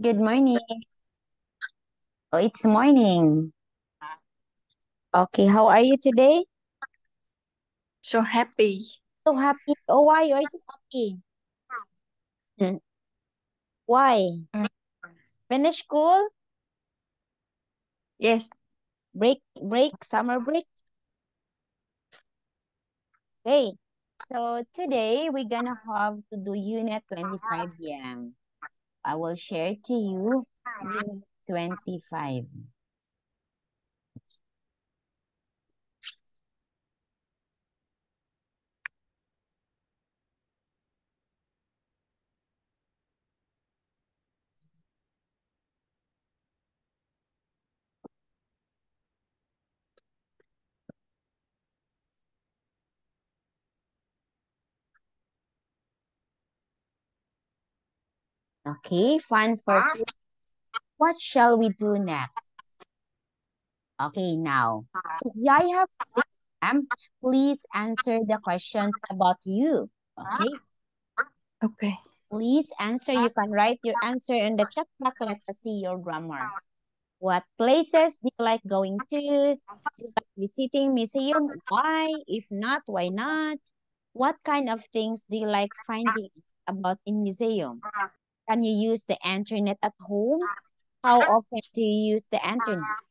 Good morning. Oh, it's morning. Okay, how are you today? So happy. So happy. Oh, why are you so happy? Hmm. Why? Mm. Finish school? Yes. Break, break, summer break? Okay, so today we're gonna have to do unit 25 yeah. I will share to you 25. Okay, fun for ah. food. What shall we do next? Okay, now. Ah. So I have exam. Please answer the questions about you. Okay, Okay. please answer. You can write your answer in the chat box. Let us see your grammar. What places do you like going to? Do you like visiting museum? Why? If not, why not? What kind of things do you like finding about in museum? Can you use the internet at home? How often do you use the internet?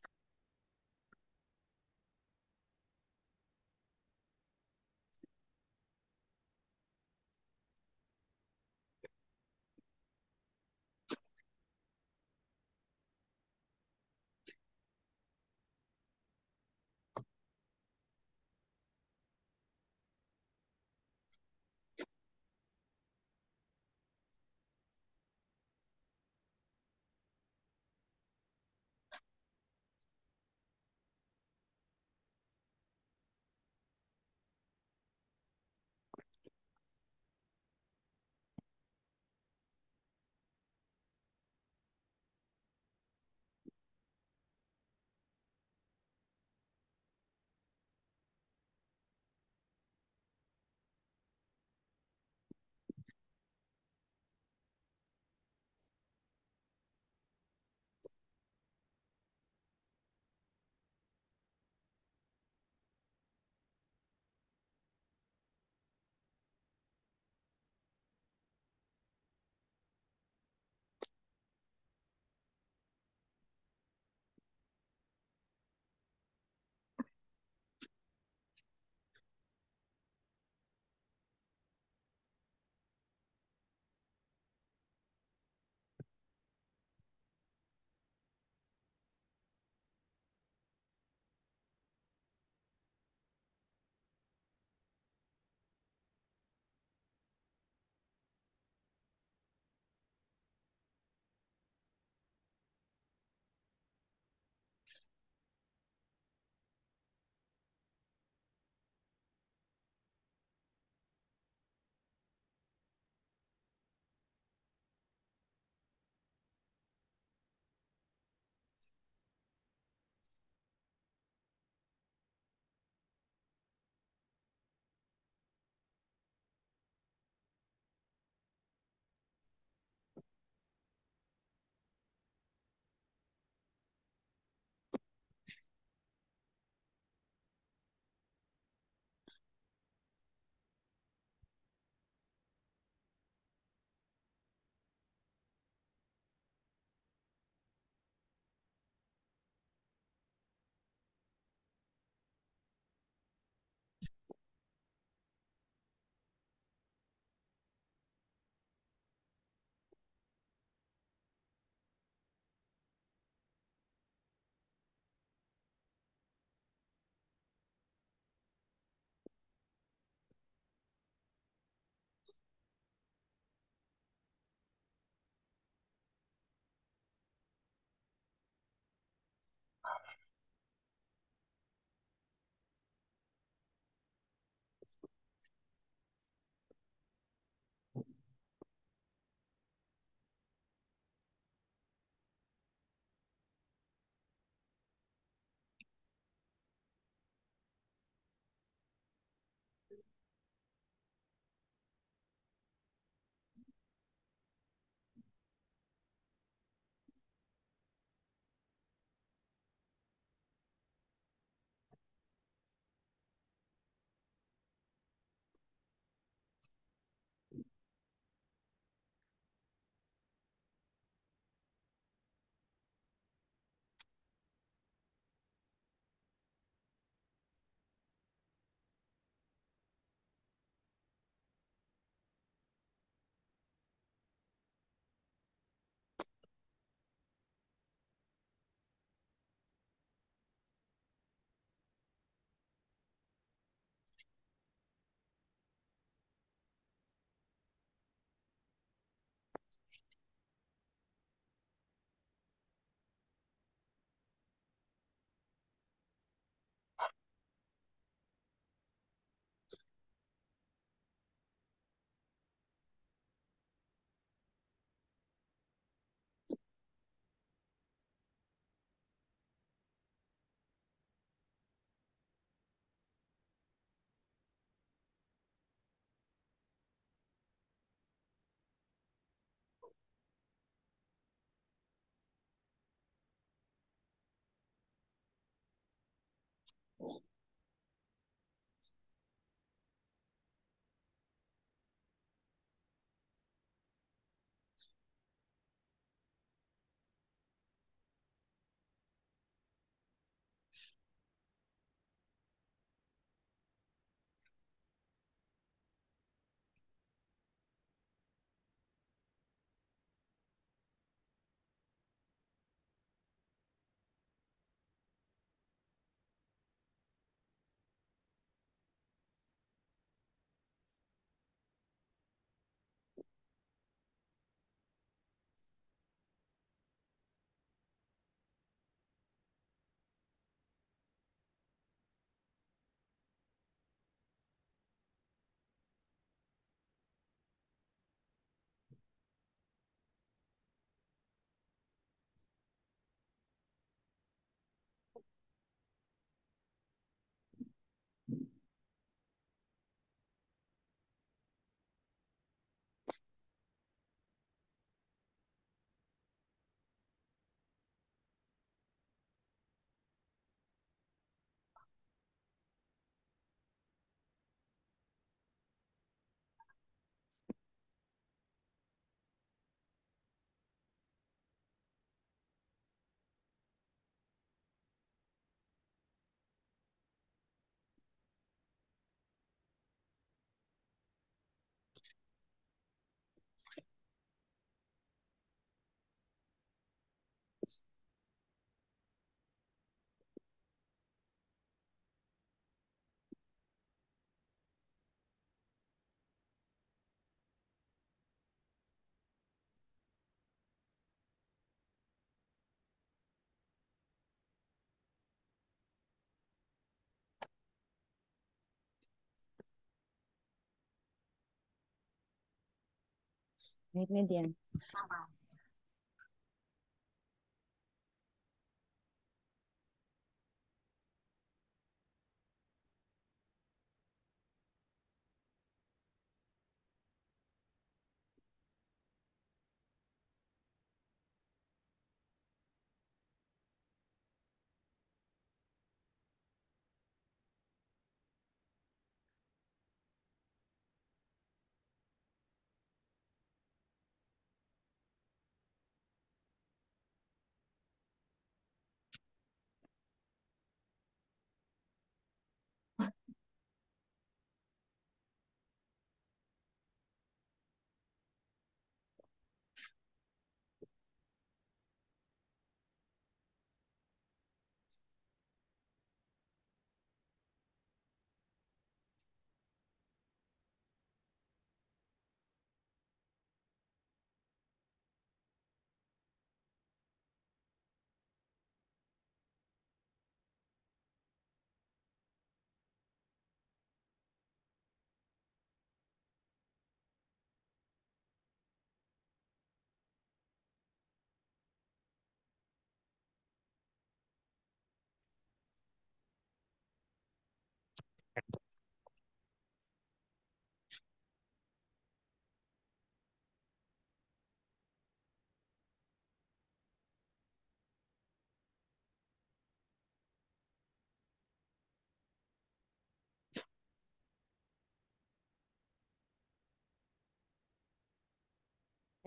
没，没点。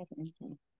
Mo din.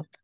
up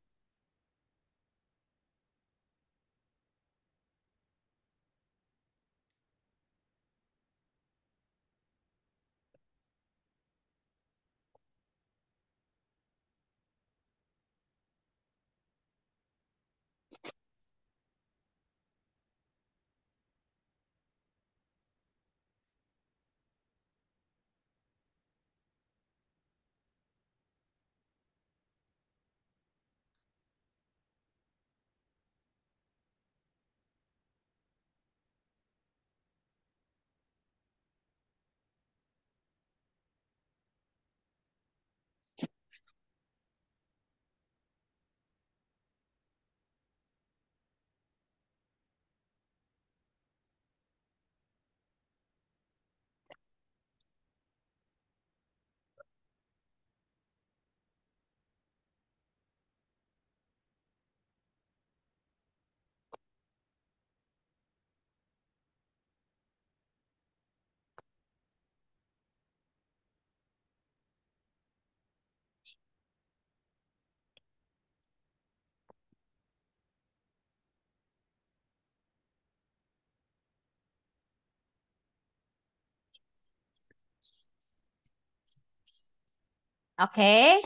Okay?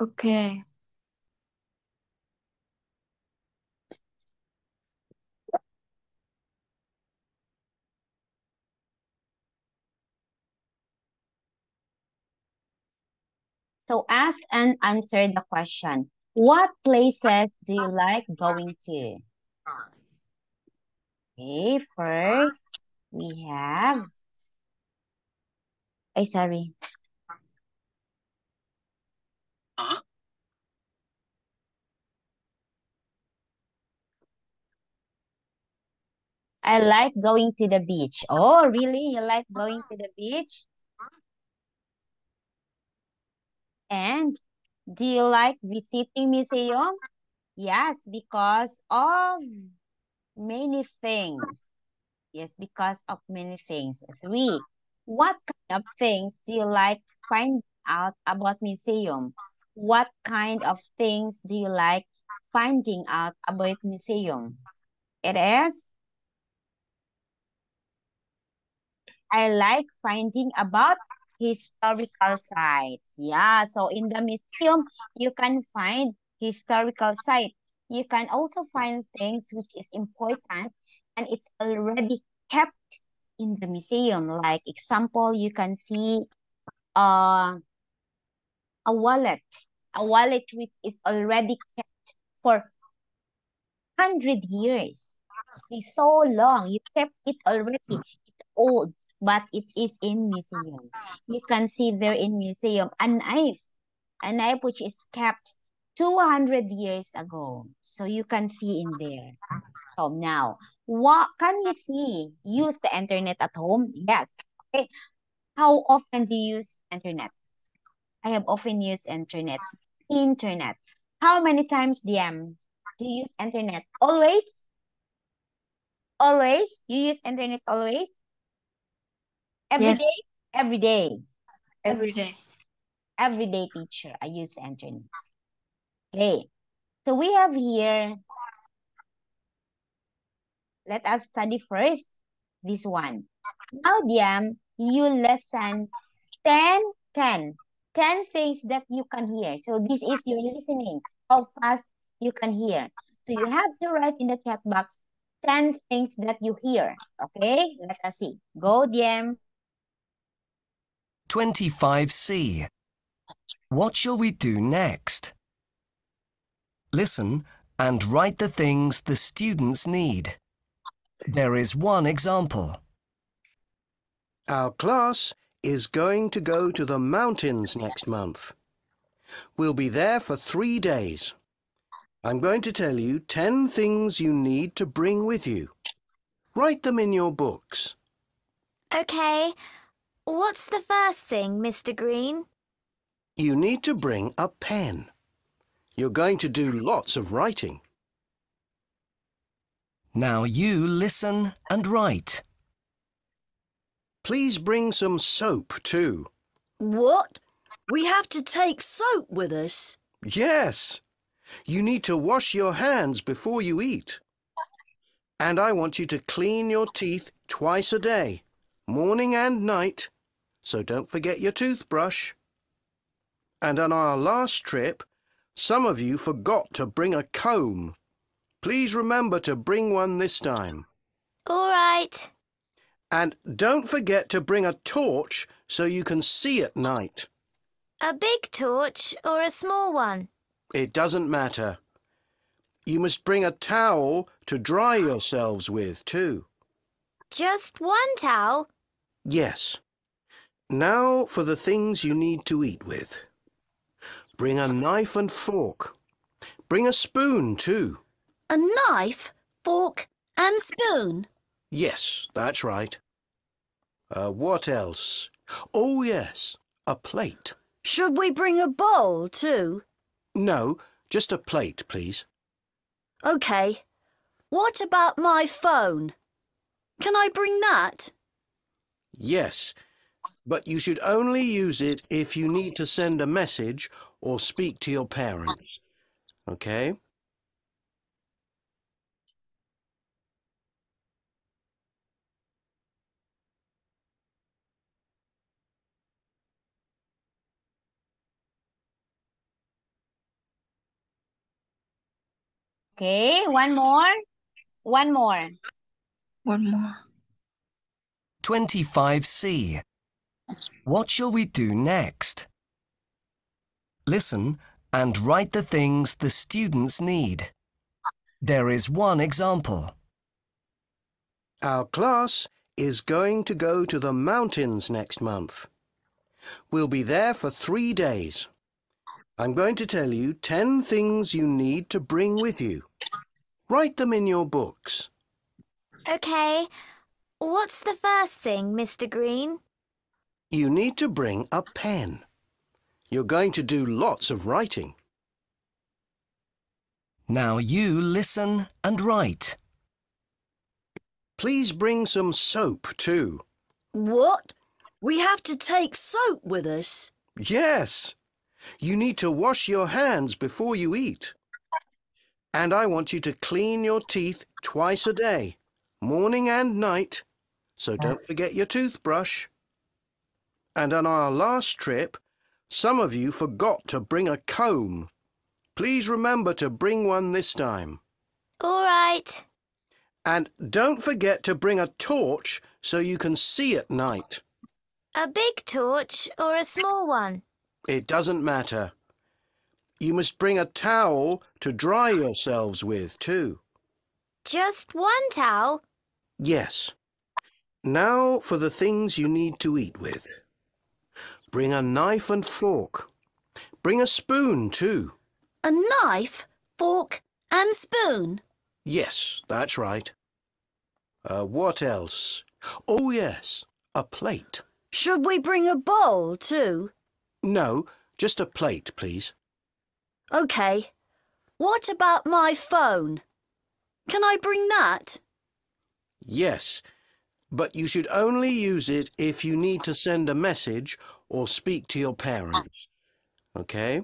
Okay. So ask and answer the question. What places do you like going to? Okay, first we have. Ay, sorry. I like going to the beach. Oh, really? You like going to the beach? And do you like visiting museum? Yes, because of many things. Yes, because of many things. Three, what kind of things do you like find out about museum? What kind of things do you like finding out about museum? It is I like finding about historical sites. Yeah, so in the museum, you can find historical site. You can also find things which is important and it's already kept in the museum. Like example, you can see uh, a wallet, a wallet which is already kept for 100 years. It's so long. You kept it already. It's old, but it is in museum. You can see there in museum a knife, a knife which is kept 200 years ago. So you can see in there. So now, what can you see? Use the internet at home? Yes. Okay. How often do you use internet? I have often used internet. Internet. How many times, Diem, do you use internet? Always? Always? You use internet always? Every Yes. day? Every day. Every day. Everyday teacher. I use internet. Okay. So we have here, let us study first this one. Now, Diem, you lesson 10, 10. 10 things that you can hear. So this is your listening, how fast you can hear. So you have to write in the chat box 10 things that you hear. Okay, let us see. Go, Diem. 25C. What shall we do next? Listen and write the things the students need. There is one example. Our class is going to go to the mountains next month. We'll be there for three days. I'm going to tell you 10 things you need to bring with you. Write them in your books. Okay. What's the first thing, Mr. Green? You need to bring a pen. You're going to do lots of writing. Now you listen and write. Please bring some soap too. What? We have to take soap with us? Yes. You need to wash your hands before you eat. And I want you to clean your teeth twice a day, morning and night. So don't forget your toothbrush. And on our last trip, some of you forgot to bring a comb. Please remember to bring one this time. All right. And don't forget to bring a torch so you can see at night. A big torch or a small one? It doesn't matter. You must bring a towel to dry yourselves with, too. Just one towel? Yes. Now for the things you need to eat with. Bring a knife and fork. Bring a spoon, too. A knife, fork, and spoon? Yes, that's right. Uh, what else? Oh, yes, a plate. Should we bring a bowl too? No, just a plate, please. OK. What about my phone? Can I bring that? Yes, but you should only use it if you need to send a message or speak to your parents. Okay? Okay, one more. One more. One more. 25C. What shall we do next? Listen and write the things the students need. There is one example. Our class is going to go to the mountains next month. We'll be there for three days. I'm going to tell you 10 things you need to bring with you. Write them in your books. Okay. What's the first thing, Mr. Green? You need to bring a pen. You're going to do lots of writing. Now you listen and write. Please bring some soap too. What? We have to take soap with us? Yes. You need to wash your hands before you eat. And I want you to clean your teeth twice a day, morning and night. So don't forget your toothbrush. And on our last trip, some of you forgot to bring a comb. Please remember to bring one this time. All right. And don't forget to bring a torch so you can see at night. A big torch or a small one? It doesn't matter. You must bring a towel to dry yourselves with, too. Just one towel? Yes. Now for the things you need to eat with. Bring a knife and fork. Bring a spoon, too. A knife, fork, and spoon? Yes, that's right. Uh, what else? Oh, yes, a plate. Should we bring a bowl too? No, just a plate, please. OK. What about my phone? Can I bring that? Yes, but you should only use it if you need to send a message or speak to your parents. Okay?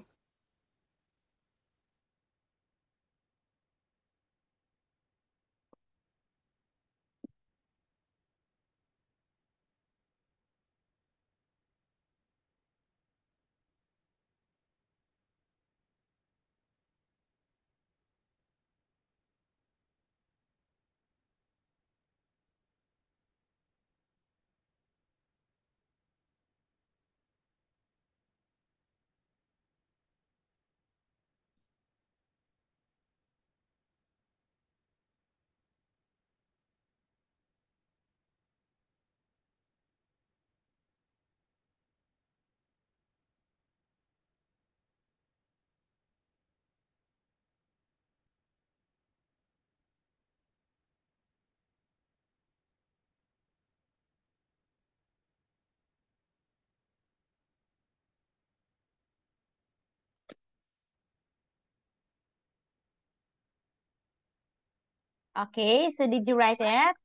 Okay, so did you write it?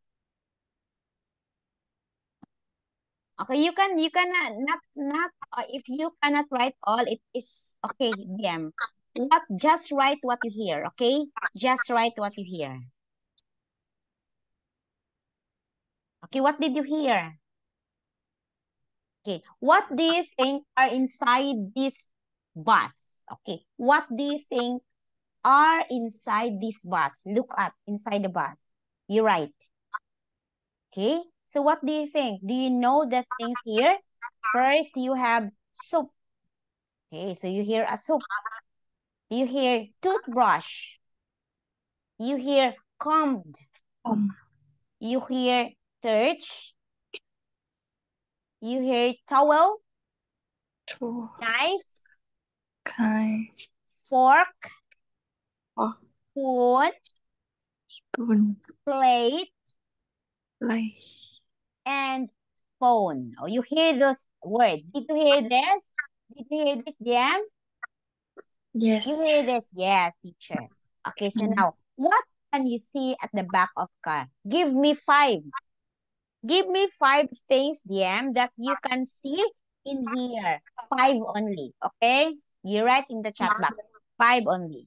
Okay, you can you cannot not not uh, if you cannot write all, it is okay, Diem. What just write what you hear, okay? Just write what you hear. Okay, what did you hear? Okay, what do you think are inside this bus? Okay, what do you think are inside this bus? Look at inside the bus. You write. Okay, so what do you think? Do you know the things here? First, you have soup. Okay, so you hear a soup. You hear toothbrush. You hear combed. Um, You hear torch. You hear towel, to knife, kai fork, Fork. spoon, spoon plate, and phone. Oh, you hear those words. Did you hear this? Did you hear this, Diem? yes You hear this? Yes, teacher. Okay, so Mm. now, what can you see at the back of car? Give me five. Give me five things, Diem, that you can see in here. Five only, okay? You write in the chat box. Five only.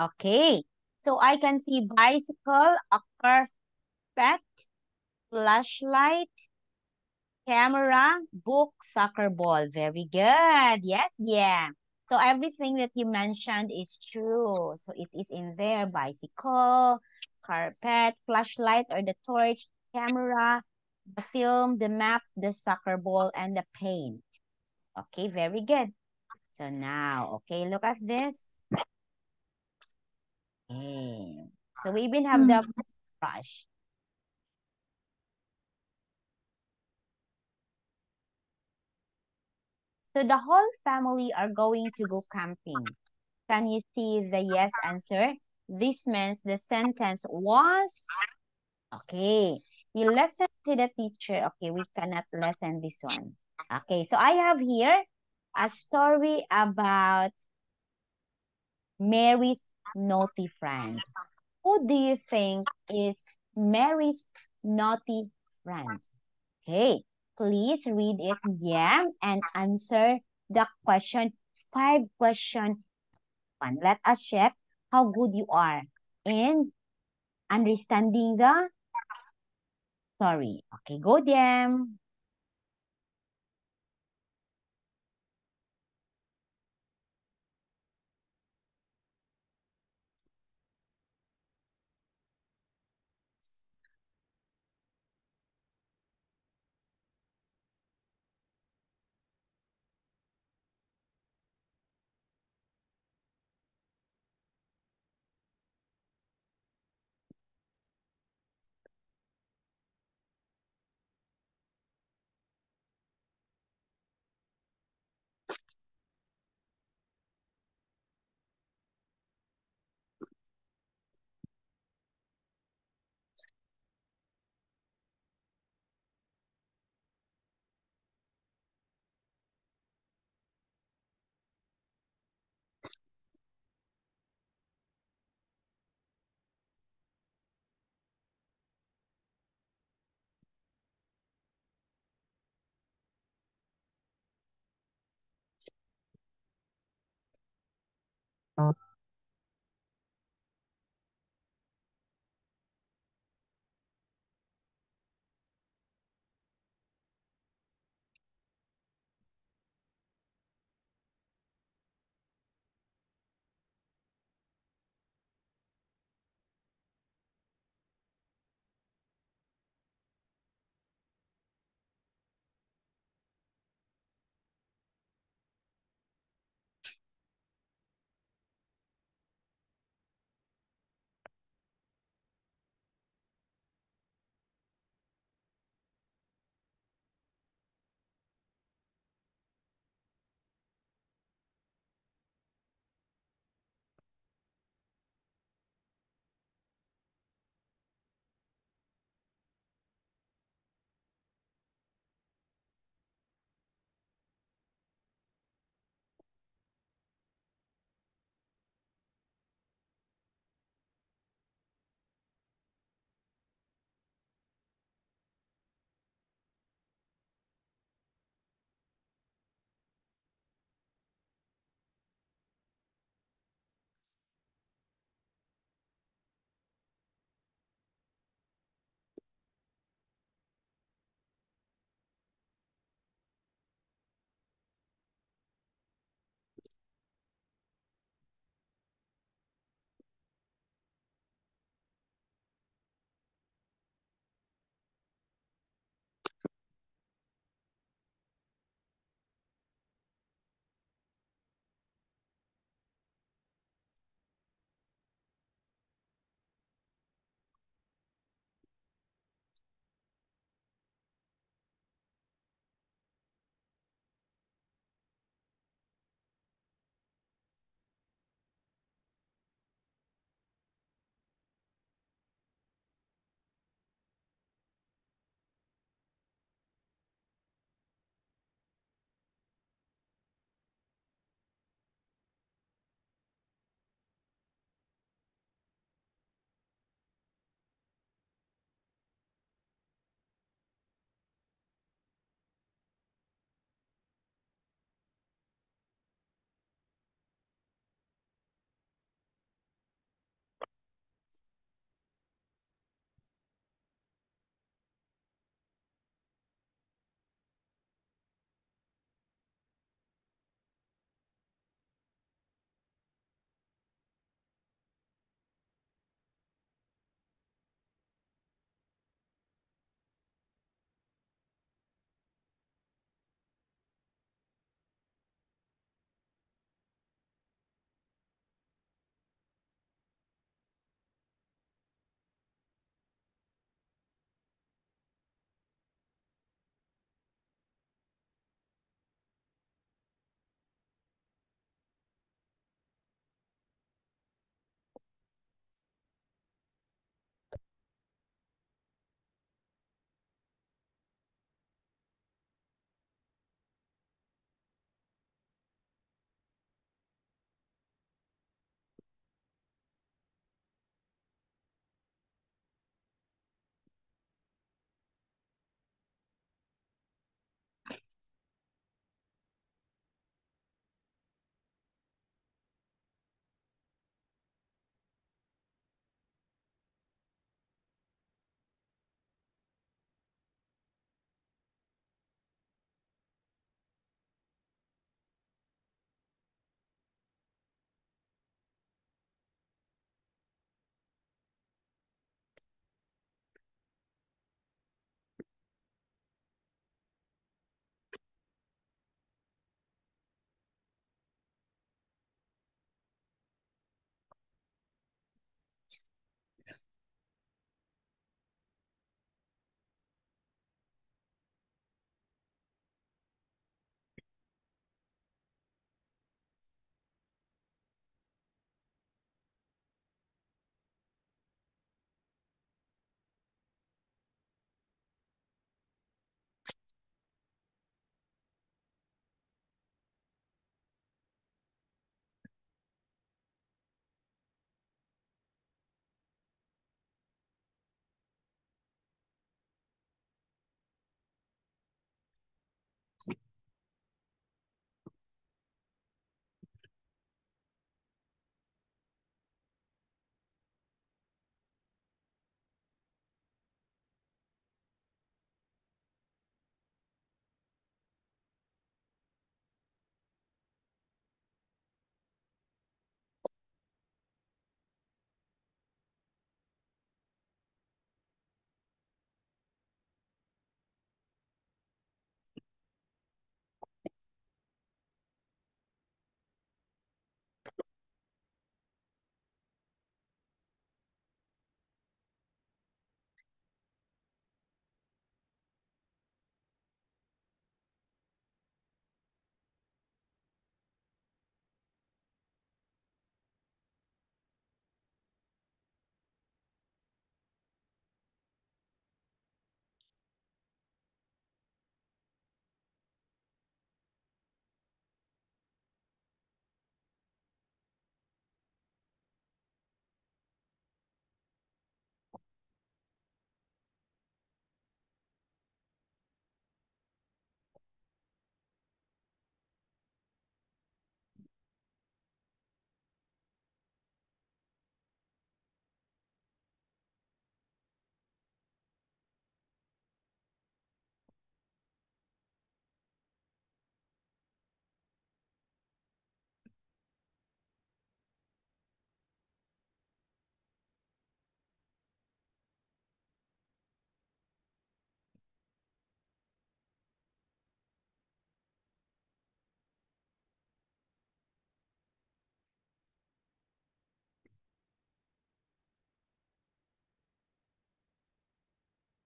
Okay. So I can see bicycle, a carpet, flashlight, camera, book, soccer ball. Very good. Yes, yeah. So everything that you mentioned is true. So it is in there. Bicycle, carpet, flashlight or the torch, camera, the film, the map, the soccer ball, and the paint. Okay, very good. So now, okay, look at this. Okay. So we even have hmm. the brush. So the whole family are going to go camping. Can you see the yes answer? This means the sentence was. Okay. You listen to the teacher. Okay, we cannot listen this one. Okay, so I have here a story about Mary's naughty friend. Who do you think is Mary's naughty friend? Okay, please read it again and answer the question. Five question. One. Let us check how good you are in understanding the story. Okay, go them.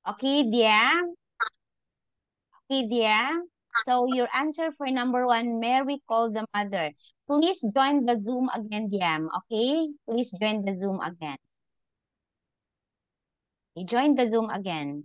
Okay, Diam? So your answer for number one, Mary called the mother. Please join the Zoom again, Diam. Okay? Please join the Zoom again. Okay, join the Zoom again.